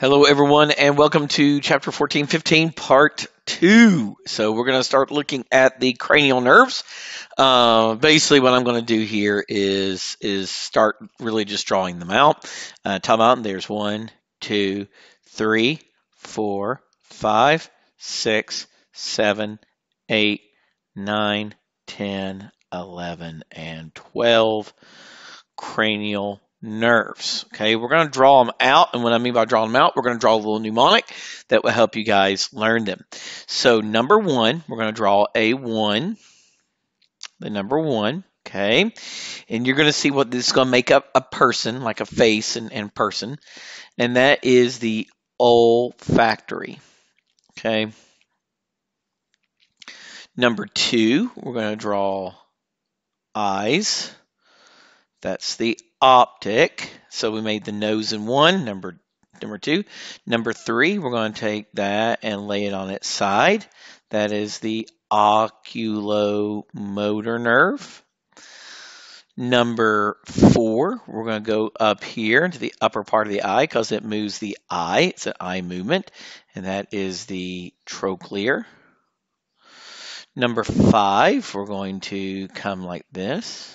Hello, everyone, and welcome to chapter 1415, part two. So, we're going to start looking at the cranial nerves. Uh, basically, what I'm going to do here is is start really just drawing them out. Uh, time out, and there's one, two, three, four, five, six, seven, eight, nine, ten, eleven, and 12 cranial nerves. Okay, we're going to draw them out. And what I mean by drawing them out, we're going to draw a little mnemonic that will help you guys learn them. So, number one, we're going to draw a one, the number one. Okay, and you're going to see what this is going to make up a person, like a face and, and person, and that is the olfactory. Okay. Number two, we're going to draw eyes. That's the optic. So we made the nose in one, number number two. Number three, we're going to take that and lay it on its side. That is the oculomotor nerve. Number four, we're going to go up here into the upper part of the eye because it moves the eye. It's an eye movement, and that is the trochlear. Number five, we're going to come like this.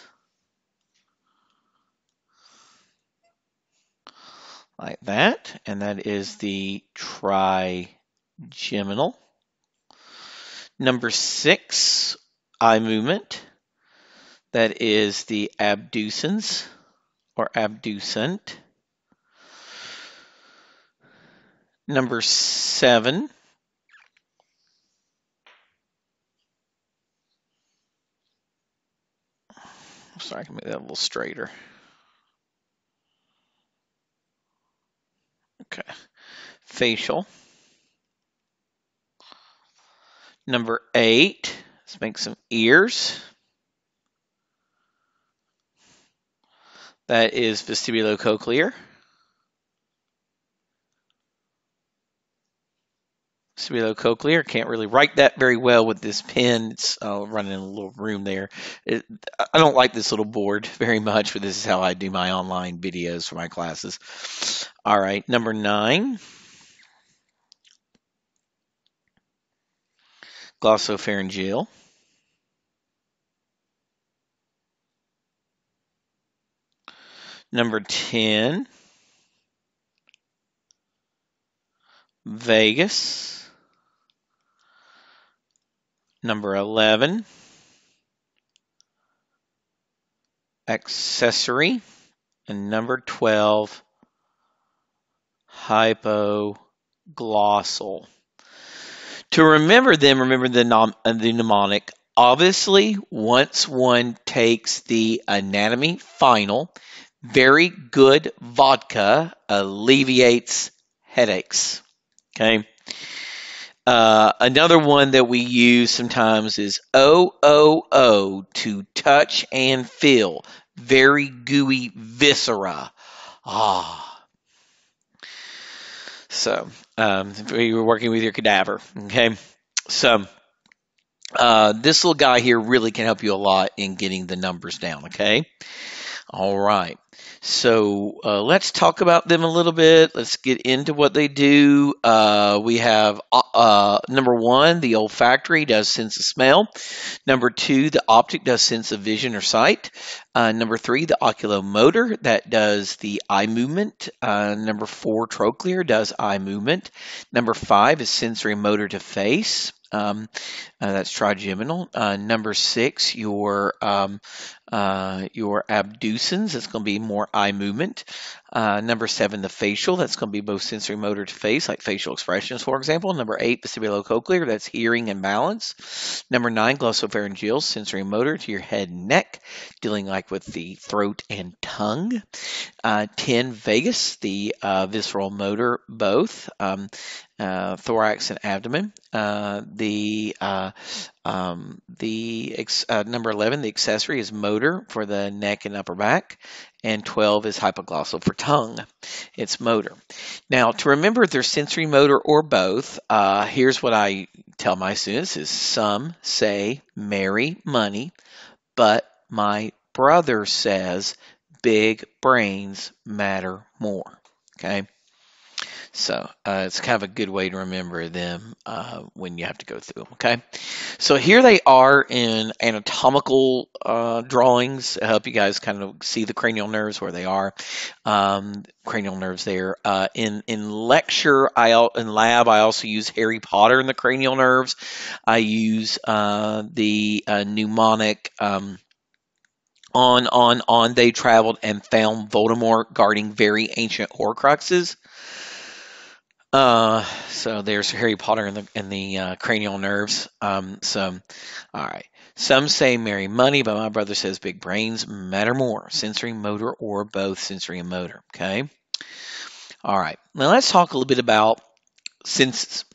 Like that, and that is the trigeminal. Number six, eye movement. That is the abducens or abducent. Number seven, sorry, I can make that a little straighter. Okay. Facial. Number eight, let's make some ears. That is vestibulocochlear. Vestibulocochlear. Can't really write that very well with this pen. It's uh, running in a little room there. It, I don't like this little board very much, but this is how I do my online videos for my classes. All right, number nine. Glossopharyngeal. Number 10, vagus. Number 11, accessory. And number 12, hypoglossal. To remember them, remember the, nom- uh, the mnemonic. Obviously, once one takes the anatomy final, very good vodka alleviates headaches. Okay. Uh, another one that we use sometimes is OOO to touch and feel. Very gooey viscera. Ah. So, um, you were working with your cadaver. Okay. So, uh, this little guy here really can help you a lot in getting the numbers down. Okay. All right. So uh, let's talk about them a little bit. Let's get into what they do. Uh, we have uh, uh number one, the olfactory does sense of smell. Number two, the optic does sense of vision or sight. Uh, number three, the oculomotor that does the eye movement. Uh, number four, trochlear does eye movement. Number five is sensory motor to face. Um, uh, that's trigeminal. Uh, number six, your um, uh, your abducens. It's going to be more eye movement. Uh, number seven, the facial. That's going to be both sensory motor to face, like facial expressions, for example. Number eight, vestibulocochlear. That's hearing and balance. Number nine, glossopharyngeal, sensory motor to your head and neck, dealing like with the throat and tongue. Uh, ten, vagus, the uh, visceral motor, both. Um, uh, thorax and abdomen. Uh, the uh, um, the number 11, the accessory is motor for the neck and upper back, and 12 is hypoglossal for tongue. It's motor. Now, to remember if they're sensory motor or both, uh, here's what I tell my students is some say marry money, but my brother says big brains matter more. Okay. So uh, it's kind of a good way to remember them uh, when you have to go through them. Okay, so here they are in anatomical uh, drawings to help you guys kind of see the cranial nerves where they are. Um, cranial nerves there. Uh, in in lecture, I in lab I also use Harry Potter and the cranial nerves. I use uh, the uh, mnemonic. Um, on, on, on, they traveled and found Voldemort guarding very ancient Horcruxes. Uh, so there's Harry Potter and the and the uh, cranial nerves. Um, so, all right. Some say marry money, but my brother says big brains matter more, sensory, motor, or both sensory and motor. Okay. All right. Now let's talk a little bit about senses.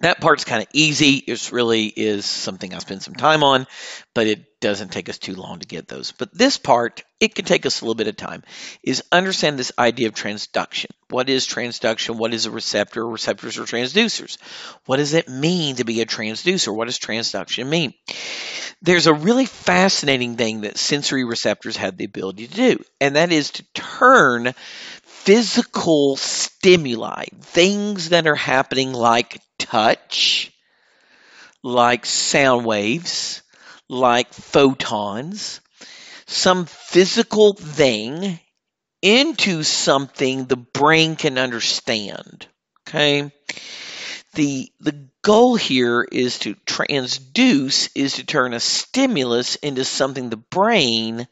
That part's kind of easy. It really is something I spend some time on, but it doesn't take us too long to get those. But this part, it can take us a little bit of time, is understand this idea of transduction. What is transduction? What is a receptor? Receptors are transducers. What does it mean to be a transducer? What does transduction mean? There's a really fascinating thing that sensory receptors have the ability to do, and that is to turn physical stimuli, things that are happening like touch, like sound waves, like photons, some physical thing into something the brain can understand. Okay? The the goal here is to transduce is to turn a stimulus into something the brain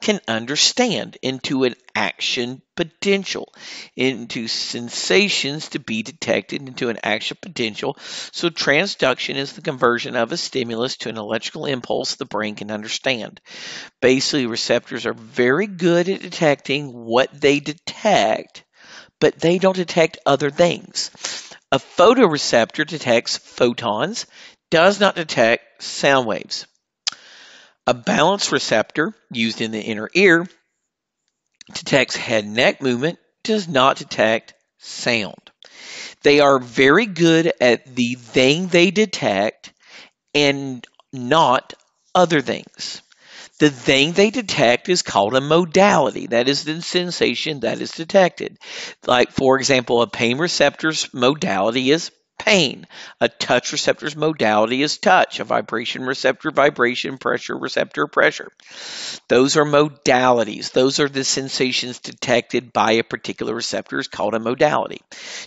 can understand into an action potential, into sensations to be detected into an action potential. So, transduction is the conversion of a stimulus to an electrical impulse the brain can understand. Basically, receptors are very good at detecting what they detect, but they don't detect other things. A photoreceptor detects photons, does not detect sound waves. A balance receptor used in the inner ear detects head neck movement, does not detect sound. They are very good at the thing they detect and not other things. The thing they detect is called a modality. That is the sensation that is detected. Like, for example, a pain receptor's modality is pain. A touch receptor's modality is touch. A vibration receptor, vibration, pressure receptor, pressure. Those are modalities. Those are the sensations detected by a particular receptor is called a modality.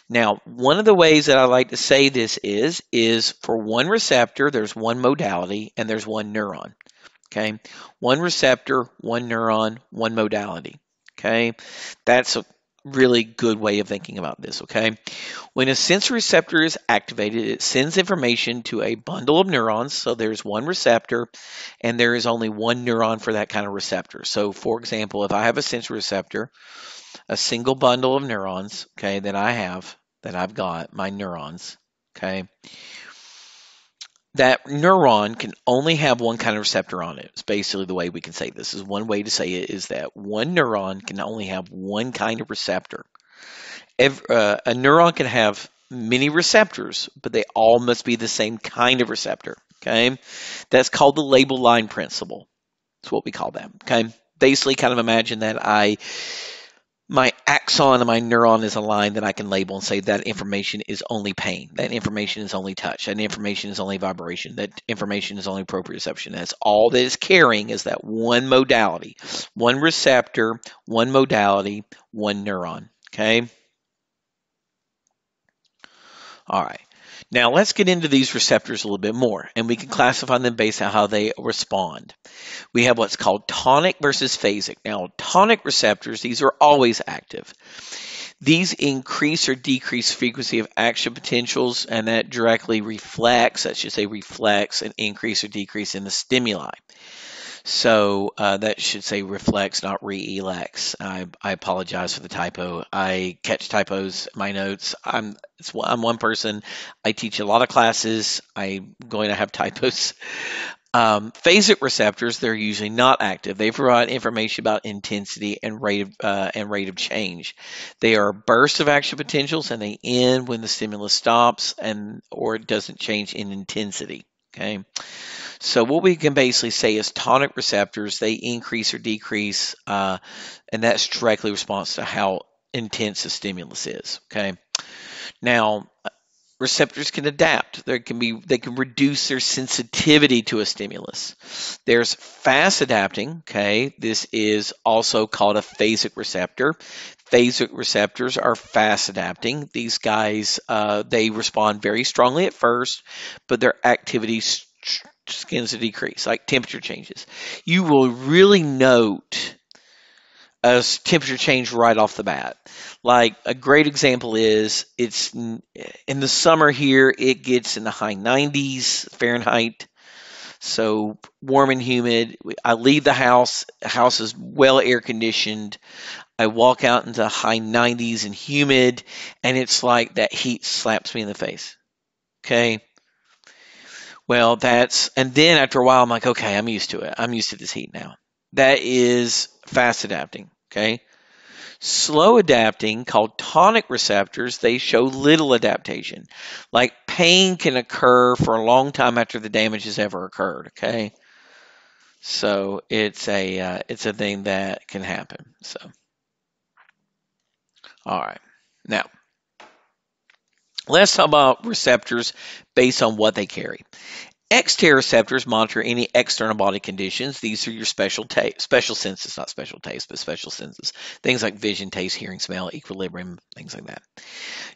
Now, one of the ways that I like to say this is, is for one receptor, there's one modality and there's one neuron. Okay. One receptor, one neuron, one modality. Okay. That's a really good way of thinking about this, okay? When a sensory receptor is activated, it sends information to a bundle of neurons. So there's one receptor, and there is only one neuron for that kind of receptor. So, for example, if I have a sensory receptor, a single bundle of neurons, okay, that I have, that I've got, my neurons, okay, that neuron can only have one kind of receptor on it. It's basically the way we can say this. is one way to say it is that one neuron can only have one kind of receptor. Every, uh, a neuron can have many receptors, but they all must be the same kind of receptor. Okay, that's called the label line principle. That's what we call that. Okay, basically, kind of imagine that I my axon and my neuron is aligned, then I can label and say that information is only pain. That information is only touch. That information is only vibration. That information is only proprioception. That's all that is carrying is that one modality, one receptor, one modality, one neuron. Okay. All right. Now let's get into these receptors a little bit more, and we can mm-hmm. classify them based on how they respond. We have what's called tonic versus phasic. Now, tonic receptors, these are always active. These increase or decrease frequency of action potentials, and that directly reflects, I should say reflects, an increase or decrease in the stimuli. So uh, that should say reflex, not re-elex. I, I apologize for the typo. I catch typos in my notes. I'm I'm one person. I teach a lot of classes. I'm going to have typos. Um, phasic receptors, they're usually not active. They provide information about intensity and rate of, uh, and rate of change. They are bursts of action potentials and they end when the stimulus stops and or it doesn't change in intensity. Okay. So what we can basically say is tonic receptors, they increase or decrease, uh, and that's directly response to how intense a stimulus is. Okay. Now, receptors can adapt. There can be they can reduce their sensitivity to a stimulus. There's fast adapting. Okay, this is also called a phasic receptor. Phasic receptors are fast adapting. These guys uh, they respond very strongly at first, but their activity begins to decrease, like temperature changes. You will really note a temperature change right off the bat. Like a great example is it's in the summer here, it gets in the high 90s Fahrenheit. So warm and humid. I leave the house, the house is well air conditioned. I walk out into high 90s and humid, and it's like that heat slaps me in the face. Okay. Well, that's, and then after a while, I'm like, okay, I'm used to it. I'm used to this heat now. That is fast adapting. Okay. Slow adapting, called tonic receptors, they show little adaptation. Like pain can occur for a long time after the damage has ever occurred. Okay, so it's a uh, it's a thing that can happen. So, all right, now let's talk about receptors based on what they carry. Exteroceptors monitor any external body conditions. These are your special special senses, not special taste, but special senses. Things like vision, taste, hearing, smell, equilibrium, things like that.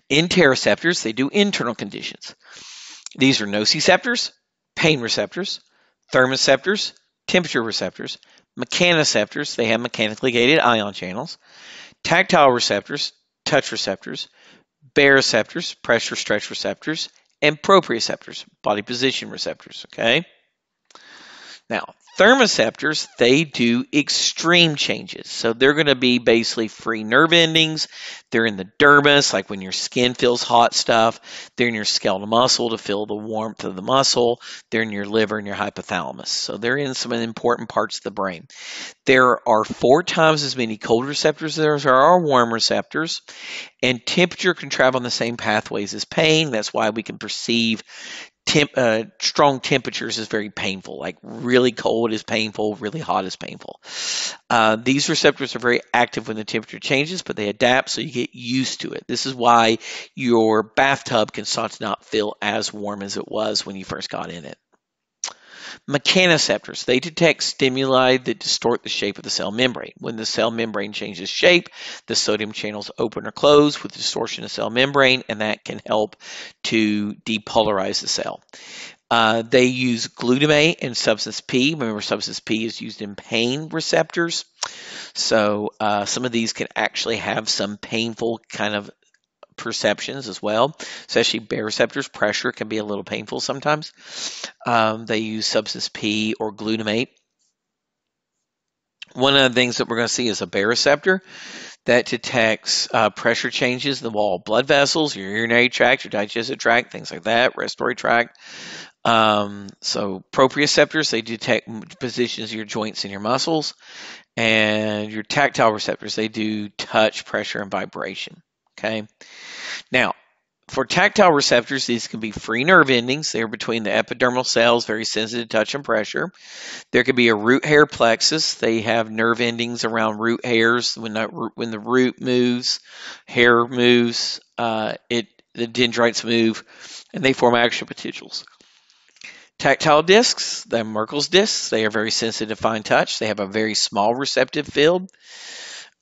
Interoceptors, they do internal conditions. These are nociceptors, pain receptors, thermoceptors, temperature receptors, mechanoceptors, they have mechanically gated ion channels, tactile receptors, touch receptors, baroreceptors, pressure stretch receptors, and proprioceptors, body position receptors, okay? Now, thermoceptors, they do extreme changes. So they're going to be basically free nerve endings. They're in the dermis, like when your skin feels hot stuff. They're in your skeletal muscle to feel the warmth of the muscle. They're in your liver and your hypothalamus. So they're in some important parts of the brain. There are four times as many cold receptors as there are warm receptors. And temperature can travel in the same pathways as pain. That's why we can perceive temp, uh, strong temperatures is very painful. Like really cold is painful, really hot is painful. Uh, these receptors are very active when the temperature changes, but they adapt so you get used to it. This is why your bathtub can start to not feel as warm as it was when you first got in it. Mechanoceptors, they detect stimuli that distort the shape of the cell membrane. When the cell membrane changes shape, the sodium channels open or close with distortion of cell membrane, and that can help to depolarize the cell. Uh, they use glutamate and substance P. Remember, substance P is used in pain receptors. So uh, some of these can actually have some painful kind of perceptions as well, especially baroreceptors. Pressure can be a little painful sometimes. Um, they use substance P or glutamate. One of the things that we're going to see is a baroreceptor that detects uh, pressure changes in the wall of blood vessels, your urinary tract, your digestive tract, things like that, respiratory tract. Um, so proprioceptors, they detect positions of your joints and your muscles. And your tactile receptors, they do touch, pressure, and vibration. Okay. Now, for tactile receptors, these can be free nerve endings. They're between the epidermal cells, very sensitive to touch and pressure. There could be a root hair plexus. They have nerve endings around root hairs. When the, when the root moves, hair moves, uh, it the dendrites move, and they form action potentials. Tactile discs, the Merkel's discs, they are very sensitive to fine touch. They have a very small receptive field.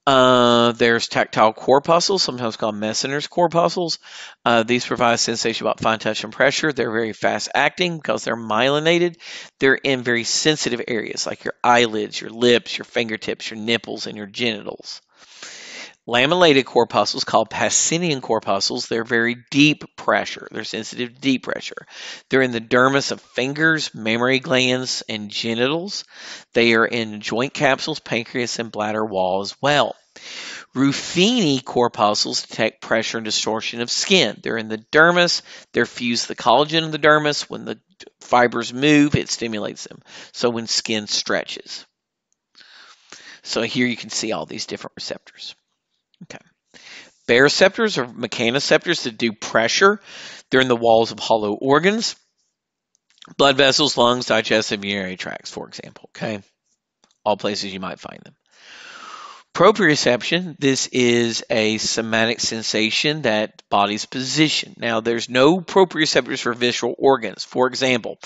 Uh, there's tactile corpuscles, sometimes called Meissner's corpuscles. Uh, these provide sensation about fine touch and pressure. They're very fast acting because they're myelinated. They're in very sensitive areas like your eyelids, your lips, your fingertips, your nipples, and your genitals. Lamellated corpuscles called Pacinian corpuscles, they're very deep pressure. They're sensitive to deep pressure. They're in the dermis of fingers, mammary glands, and genitals. They are in joint capsules, pancreas, and bladder wall as well. Ruffini corpuscles detect pressure and distortion of skin. They're in the dermis. They're fused the collagen in the dermis. When the fibers move, it stimulates them. So when skin stretches. So here you can see all these different receptors. Okay. Baroreceptors are mechanoceptors that do pressure. They're in the walls of hollow organs, blood vessels, lungs, digestive, urinary tracts, for example. Okay. All places you might find them. Proprioception, this is a somatic sensation that body's position. Now, there's no proprioceptors for visceral organs. For example,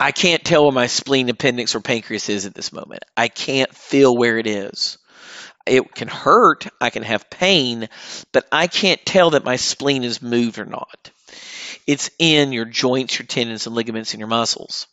I can't tell where my spleen, appendix, or pancreas is at this moment. I can't feel where it is. It can hurt, I can have pain, but I can't tell that my spleen is moved or not. It's in your joints, your tendons, and ligaments, and your muscles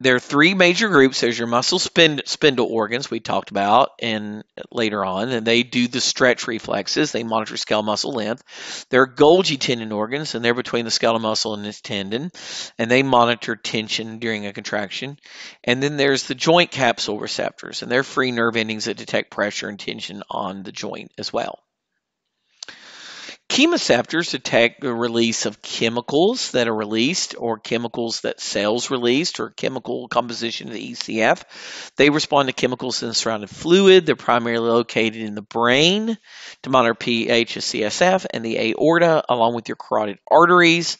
there are three major groups. There's your muscle spindle organs we talked about and later on, and they do the stretch reflexes. They monitor skeletal muscle length. There are Golgi tendon organs, and they're between the skeletal muscle and its tendon, and they monitor tension during a contraction. And then there's the joint capsule receptors, and they're free nerve endings that detect pressure and tension on the joint as well. Chemoreceptors detect the release of chemicals that are released or chemicals that cells released or chemical composition of the ECF. They respond to chemicals in the surrounding fluid. They're primarily located in the brain to monitor pH of CSF and the aorta along with your carotid arteries.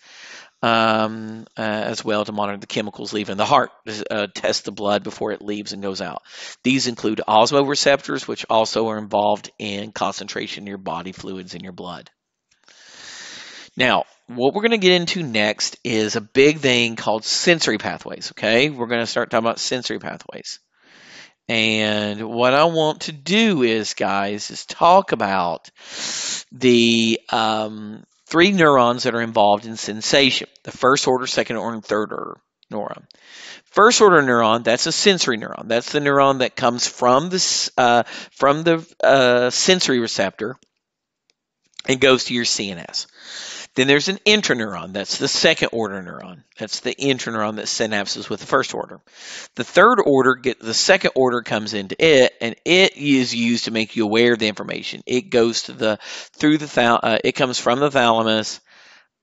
Um, uh, as well to monitor the chemicals leaving the heart, uh, test the blood before it leaves and goes out. These include osmoreceptors, which also are involved in concentration in your body fluids in your blood. Now, what we're going to get into next is a big thing called sensory pathways. Okay, we're going to start talking about sensory pathways. And what I want to do is, guys, is talk about the um, three neurons that are involved in sensation the first order, second order, and third order neuron. First order neuron, that's a sensory neuron. That's the neuron that comes from, this, uh, from the uh, sensory receptor and goes to your CNS. Then there's an interneuron. That's the second order neuron. That's the interneuron that synapses with the first order. The third order, get the second order comes into it, and it is used to make you aware of the information. It goes to the through the uh, it comes from the thalamus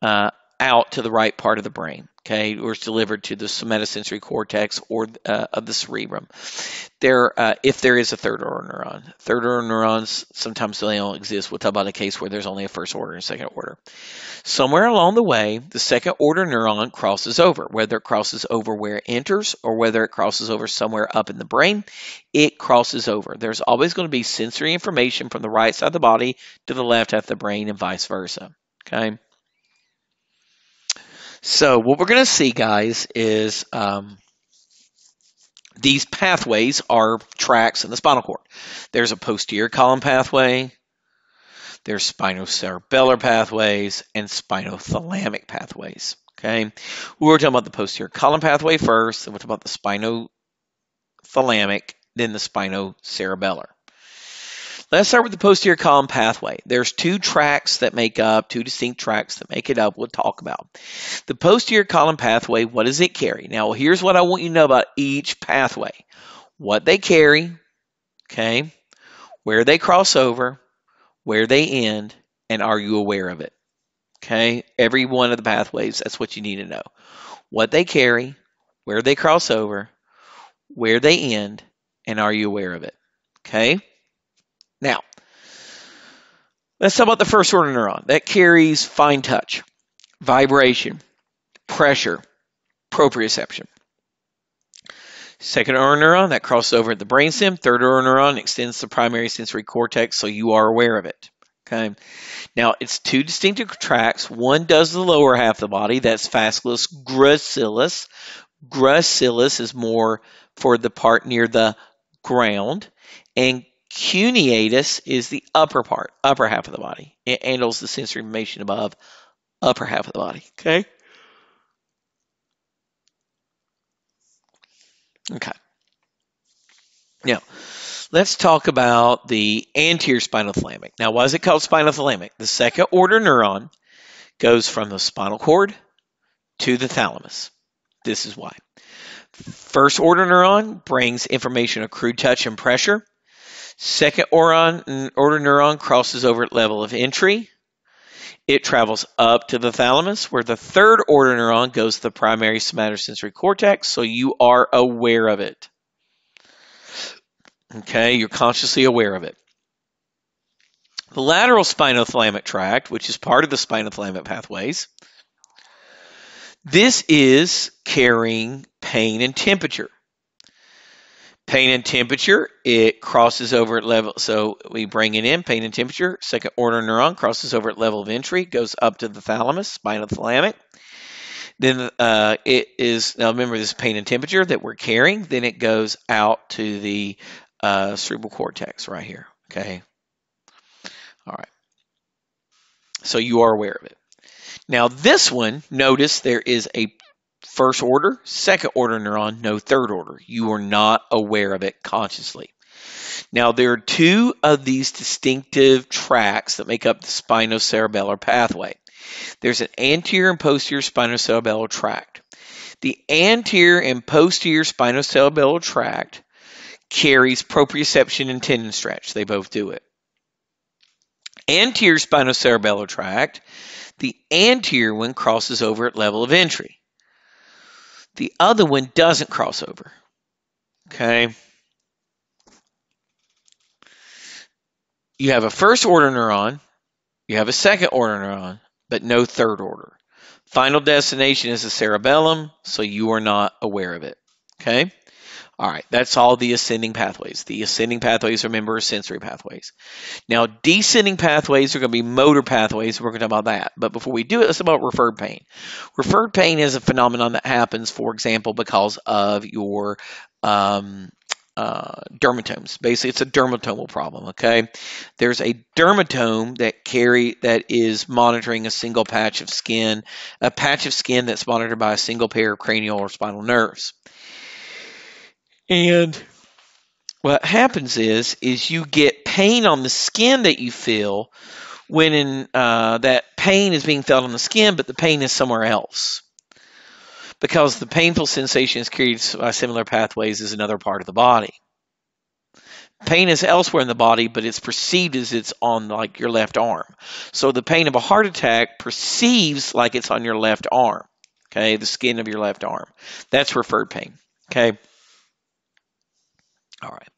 uh, out to the right part of the brain okay, or it's delivered to the somatosensory cortex or uh, of the cerebrum. There, uh, if there is a third order neuron, third order neurons sometimes they don't exist. We'll talk about a case where there's only a first order and second order. Somewhere along the way, the second order neuron crosses over, whether it crosses over where it enters or whether it crosses over somewhere up in the brain, it crosses over. There's always going to be sensory information from the right side of the body to the left half of the brain and vice versa. Okay. So what we're going to see, guys, is um, these pathways are tracks in the spinal cord. There's a posterior column pathway, there's spinocerebellar pathways, and spinothalamic pathways. Okay, we're talking about the posterior column pathway first, and we'll talk about the spinothalamic, then the spinocerebellar. Let's start with the posterior column pathway. There's two tracks that make up, two distinct tracks that make it up we'll talk about. The posterior column pathway, what does it carry? Now, here's what I want you to know about each pathway. What they carry, okay, where they cross over, where they end, and are you aware of it? Okay, every one of the pathways, that's what you need to know. What they carry, where they cross over, where they end, and are you aware of it? Okay? Now, let's talk about the first order neuron. That carries fine touch, vibration, pressure, proprioception. Second order neuron, that crosses over at the brainstem. Third order neuron extends the primary sensory cortex, so you are aware of it. Okay. Now, it's two distinctive tracks. One does the lower half of the body, that's fasciculus gracilis. Gracilis is more for the part near the ground, and Cuneatus is the upper part, upper half of the body. It handles the sensory information above, upper half of the body. Okay? Okay. Now, let's talk about the anterior spinothalamic. Now, why is it called spinothalamic? The second order neuron goes from the spinal cord to the thalamus. This is why. First order neuron brings information of crude touch and pressure. Second order neuron crosses over at level of entry. It travels up to the thalamus, where the third order neuron goes to the primary somatosensory cortex, so you are aware of it. Okay, you're consciously aware of it. The lateral spinothalamic tract, which is part of the spinothalamic pathways, this is carrying pain and temperature. Pain and temperature, it crosses over at level. So we bring it in, pain and temperature. Second order neuron crosses over at level of entry, goes up to the thalamus, spinal thalamic. Then uh, it is, now remember this pain and temperature that we're carrying. Then it goes out to the uh, cerebral cortex right here. Okay. All right. So you are aware of it. Now this one, notice there is a first order, second order neuron, no third order. You are not aware of it consciously. Now, there are two of these distinctive tracks that make up the spinocerebellar pathway. There's an anterior and posterior spinocerebellar tract. The anterior and posterior spinocerebellar tract carries proprioception and tendon stretch. They both do it. Anterior spinocerebellar tract, the anterior one crosses over at level of entry. The other one doesn't cross over. Okay. You have a first order neuron, you have a second order neuron, but no third order. Final destination is the cerebellum, so you are not aware of it. Okay? All right, that's all the ascending pathways. The ascending pathways, remember, are sensory pathways. Now, descending pathways are going to be motor pathways. We're going to talk about that. But before we do it, let's talk about referred pain. Referred pain is a phenomenon that happens, for example, because of your um, uh, dermatomes. Basically, it's a dermatomal problem. Okay, there's a dermatome that carry that is monitoring a single patch of skin, a patch of skin that's monitored by a single pair of cranial or spinal nerves. And what happens is is you get pain on the skin that you feel when in, uh, that pain is being felt on the skin, but the pain is somewhere else. Because the painful sensation is created by similar pathways as another part of the body. Pain is elsewhere in the body, but it's perceived as it's on like your left arm. So the pain of a heart attack perceives like it's on your left arm. Okay, the skin of your left arm. That's referred pain. Okay. All right.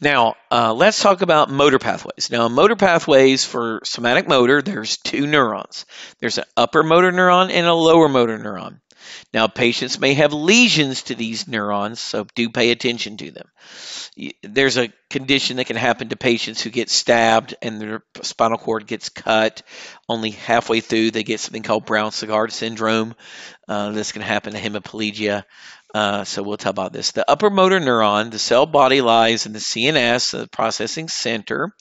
Now, uh, let's talk about motor pathways. Now, motor pathways for somatic motor, there's two neurons. There's an upper motor neuron and a lower motor neuron. Now, patients may have lesions to these neurons, so do pay attention to them. There's a condition that can happen to patients who get stabbed and their spinal cord gets cut only halfway through. They get something called Brown Sequard syndrome. Uh, this can happen to hemiplegia. Uh, so we'll talk about this. The upper motor neuron, the cell body lies in the CNS, the processing center.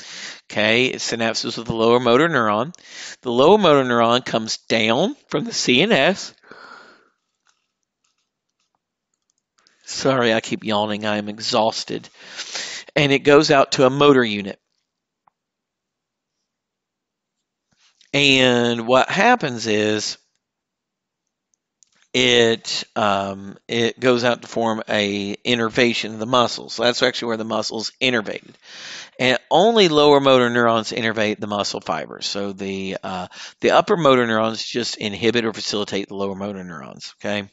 Okay, it synapses with the lower motor neuron. The lower motor neuron comes down from the CNS. Sorry, I keep yawning. I am exhausted. And it goes out to a motor unit. And what happens is it um, it goes out to form a innervation of the muscles. So that's actually where the muscles innervated, and only lower motor neurons innervate the muscle fibers. So the uh, the upper motor neurons just inhibit or facilitate the lower motor neurons. Okay.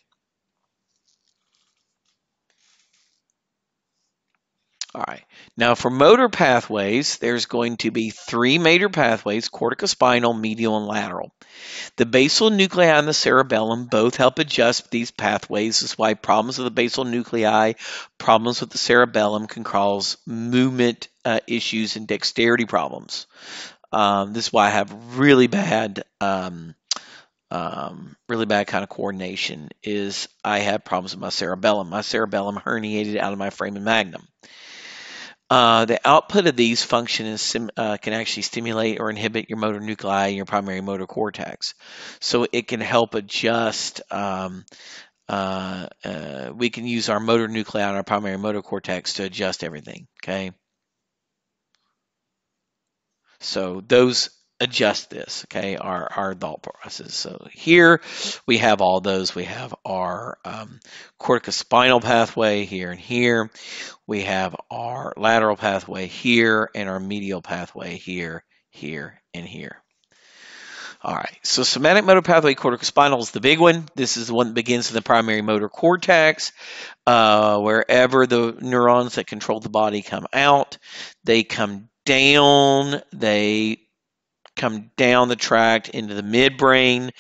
All right. Now for motor pathways, there's going to be three major pathways, corticospinal, medial, and lateral. The basal nuclei and the cerebellum both help adjust these pathways. This is why problems with the basal nuclei, problems with the cerebellum can cause movement uh, issues and dexterity problems. Um, this is why I have really bad um, um, really bad kind of coordination is I have problems with my cerebellum. My cerebellum herniated out of my frame foramen magnum. Uh, the output of these functions uh, can actually stimulate or inhibit your motor nuclei and your primary motor cortex. So it can help adjust. Um, uh, uh we can use our motor nuclei and our primary motor cortex to adjust everything. Okay. So those adjust this, okay, our, our thought process. So here we have all those. We have our um, corticospinal pathway here and here. We have our lateral pathway here and our medial pathway here, here, and here. All right, so somatic motor pathway corticospinal is the big one. This is the one that begins in the primary motor cortex. Uh, wherever the neurons that control the body come out, they come down, they come down the tract into the midbrain.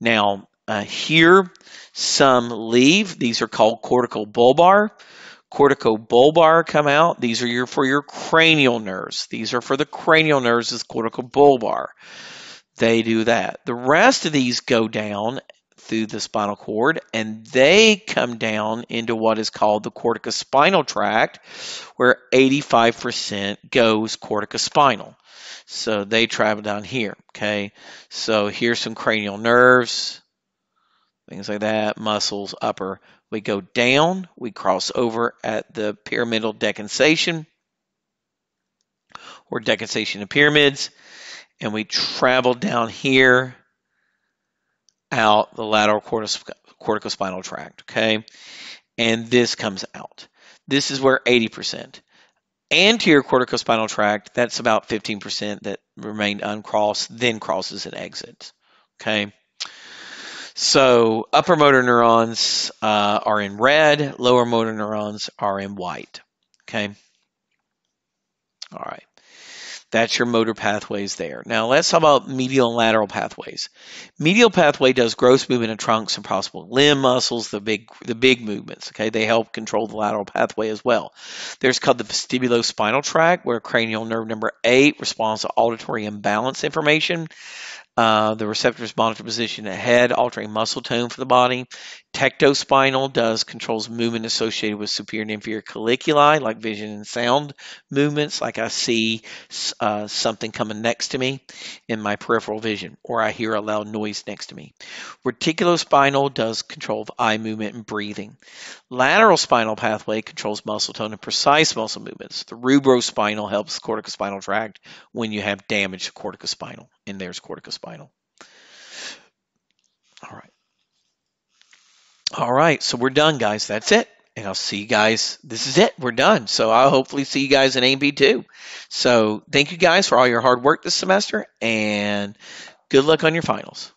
Now, uh, here, some leave. These are called cortical bulbar. corticobulbar come out. These are your for your cranial nerves. These are for the cranial nerves is corticobulbar. They do that. The rest of these go down through the spinal cord and they come down into what is called the corticospinal tract where 85% goes corticospinal. So they travel down here, okay? So here's some cranial nerves, things like that, muscles, upper. We go down, we cross over at the pyramidal decussation or decussation of pyramids, and we travel down here out the lateral corticospinal tract, okay? And this comes out. This is where 80%. Anterior corticospinal tract, that's about 15% that remained uncrossed, then crosses and exits, okay? So upper motor neurons uh, are in red, lower motor neurons are in white, okay? All right. That's your motor pathways there. Now let's talk about medial and lateral pathways. Medial pathway does gross movement of trunks and possible limb muscles, the big the big movements. Okay, they help control the lateral pathway as well. There's called the vestibulospinal tract, where cranial nerve number eight responds to auditory imbalance information. Uh, the receptors monitor position ahead, altering muscle tone for the body. Tectospinal does controls movement associated with superior and inferior colliculi, like vision and sound movements, like I see uh, something coming next to me in my peripheral vision, or I hear a loud noise next to me. Reticulospinal does control eye movement and breathing. Lateral spinal pathway controls muscle tone and precise muscle movements. The rubrospinal helps corticospinal tract when you have damage to corticospinal, and there's corticospinal. All right. All right, so we're done, guys. That's it. And I'll see you guys. This is it. We're done. So I'll hopefully see you guys in A&P too. So thank you guys for all your hard work this semester and good luck on your finals.